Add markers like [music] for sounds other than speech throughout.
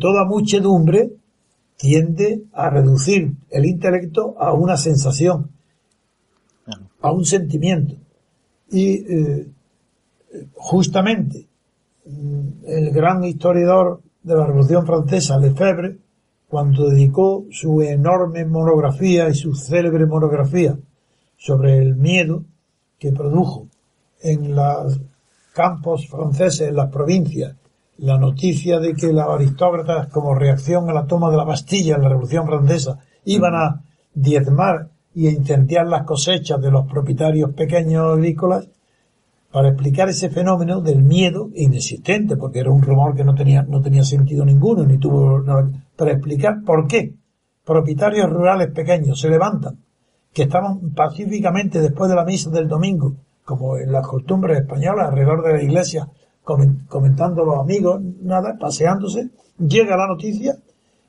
Toda muchedumbre tiende a reducir el intelecto a una sensación, a un sentimiento. Y eh, justamente mm, el gran historiador de la Revolución Francesa, Lefebvre, cuando dedicó su enorme monografía y su célebre monografía sobre el miedo que produjo en los campos franceses, en las provincias, la noticia de que los aristócratas, como reacción a la toma de la Bastilla en la Revolución Francesa, iban a diezmar y a incendiar las cosechas de los propietarios pequeños agrícolas, para explicar ese fenómeno del miedo inexistente, porque era un rumor que no tenía, no tenía sentido ninguno, ni tuvo para explicar por qué propietarios rurales pequeños se levantan, que estaban pacíficamente después de la misa del domingo, como en las costumbres españolas, alrededor de la iglesia, comentando los amigos, nada, paseándose, llega la noticia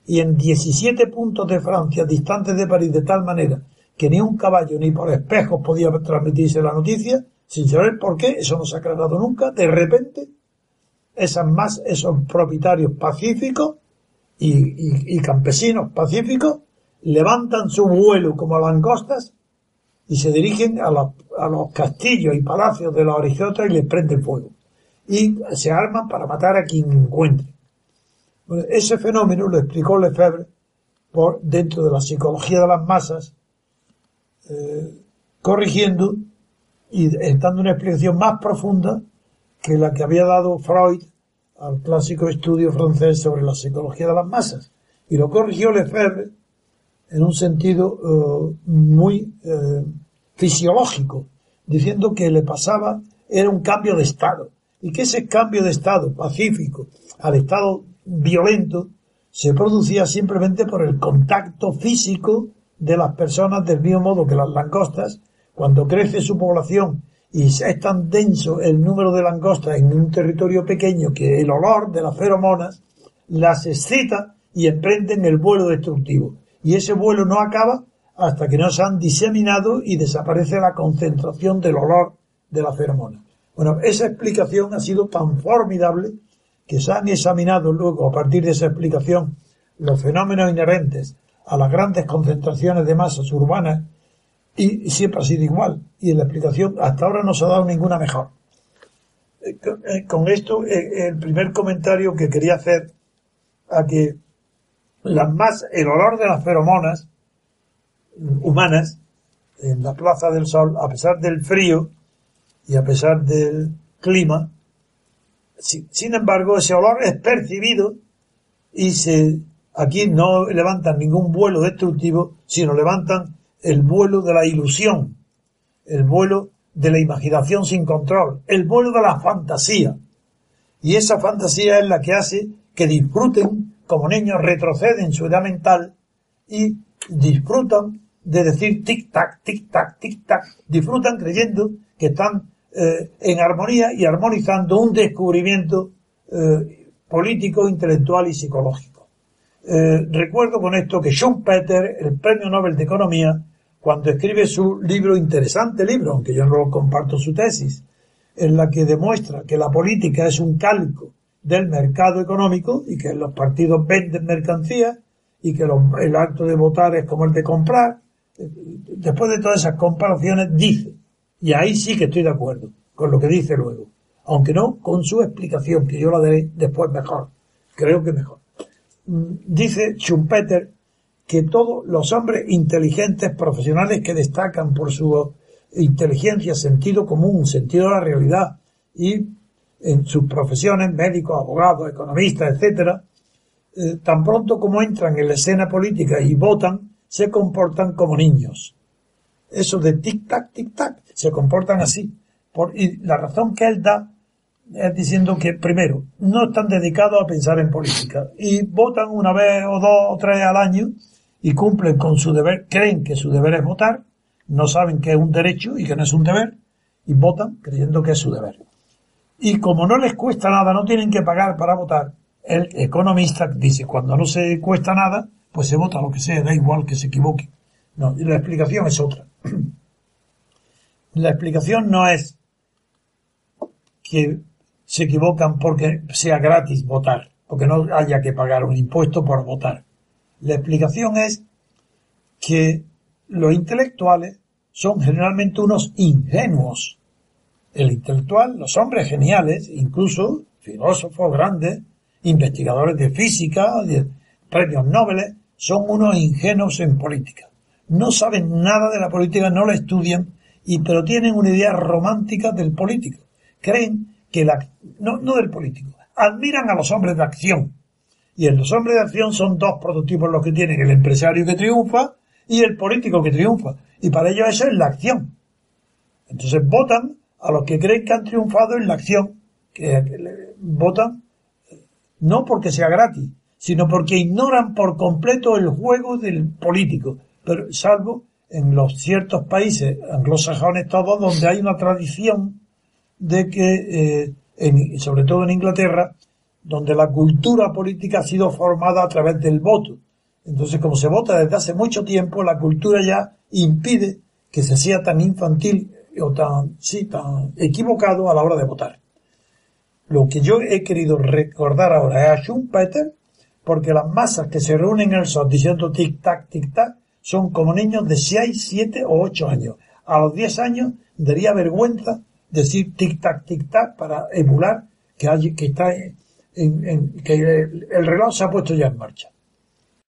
y en 17 puntos de Francia, distantes de París, de tal manera que ni un caballo ni por espejos podía transmitirse la noticia, sin saber por qué, eso no se ha aclarado nunca, de repente, esas más, esos propietarios pacíficos y, campesinos pacíficos levantan su vuelo como langostas y se dirigen a los, a los castillos y palacios de los aristócratas y les prenden fuego y se arman para matar a quien encuentre. ese fenómeno lo explicó Lefebvre por, dentro de la psicología de las masas, eh, corrigiendo y dando una explicación más profunda que la que había dado Freud al clásico estudio francés sobre la psicología de las masas. Y lo corrigió Lefebvre en un sentido eh, muy eh, fisiológico, diciendo que le pasaba, era un cambio de estado y que ese cambio de estado pacífico al estado violento se producía simplemente por el contacto físico de las personas del mismo modo que las langostas, cuando crece su población y es tan denso el número de langostas en un territorio pequeño que el olor de las feromonas las excita y emprenden el vuelo destructivo. Y ese vuelo no acaba hasta que no se han diseminado y desaparece la concentración del olor de la feromona. Bueno, esa explicación ha sido tan formidable que se han examinado luego, a partir de esa explicación, los fenómenos inherentes a las grandes concentraciones de masas urbanas y siempre ha sido igual. Y en la explicación hasta ahora no se ha dado ninguna mejor. Eh, eh, con esto, eh, el primer comentario que quería hacer a que las más, el olor de las feromonas humanas en la Plaza del Sol, a pesar del frío, y a pesar del clima, sin embargo, ese olor es percibido y se, aquí no levantan ningún vuelo destructivo, sino levantan el vuelo de la ilusión, el vuelo de la imaginación sin control, el vuelo de la fantasía. Y esa fantasía es la que hace que disfruten, como niños retroceden su edad mental y disfrutan de decir tic-tac, tic-tac, tic-tac, disfrutan creyendo que están eh, en armonía y armonizando un descubrimiento eh, político, intelectual y psicológico. Eh, recuerdo con esto que Schumpeter, el premio Nobel de Economía, cuando escribe su libro, interesante libro, aunque yo no comparto su tesis, en la que demuestra que la política es un calco del mercado económico y que los partidos venden mercancías y que el acto de votar es como el de comprar. Después de todas esas comparaciones, dice y ahí sí que estoy de acuerdo con lo que dice luego. Aunque no con su explicación, que yo la daré después mejor. Creo que mejor. Mm, dice Schumpeter que todos los hombres inteligentes, profesionales que destacan por su inteligencia, sentido común, sentido de la realidad y en sus profesiones, médicos, abogados, economistas, etcétera, eh, tan pronto como entran en la escena política y votan, se comportan como niños eso de tic-tac, tic-tac, se comportan así. Por, y la razón que él da es diciendo que, primero, no están dedicados a pensar en política y votan una vez o dos o tres al año y cumplen con su deber, creen que su deber es votar, no saben que es un derecho y que no es un deber y votan creyendo que es su deber. Y como no les cuesta nada, no tienen que pagar para votar, el economista dice, cuando no se cuesta nada, pues se vota lo que sea, da igual que se equivoque. No, la explicación es otra. [clears throat] La explicación no es que se equivocan porque sea gratis votar, porque no haya que pagar un impuesto por votar. La explicación es que los intelectuales son generalmente unos ingenuos. El intelectual, los hombres geniales, incluso filósofos grandes, investigadores de física, premios Nobel, son unos ingenuos en política. No saben nada de la política, no la estudian, y, pero tienen una idea romántica del político. Creen que la, no, no del político, admiran a los hombres de acción. Y en los hombres de acción son dos prototipos los que tienen, el empresario que triunfa y el político que triunfa. Y para ellos eso es la acción. Entonces votan a los que creen que han triunfado en la acción, que votan no porque sea gratis, sino porque ignoran por completo el juego del político, pero salvo en los ciertos países anglosajones todos donde hay una tradición de que eh, sobre todo en Inglaterra, donde la cultura política ha sido formada a través del voto. Entonces, como se vota desde hace mucho tiempo, la cultura ya impide que se sea tan infantil o tan, sí, tan equivocado a la hora de votar. Lo que yo he querido recordar ahora es a Schumpeter, porque las masas que se reúnen en el sol diciendo tic-tac, tic-tac, son como niños de 6, 7 o 8 años. A los 10 años daría vergüenza decir tic-tac, tic-tac para emular que, hay, que está en, que el reloj se ha puesto ya en marcha.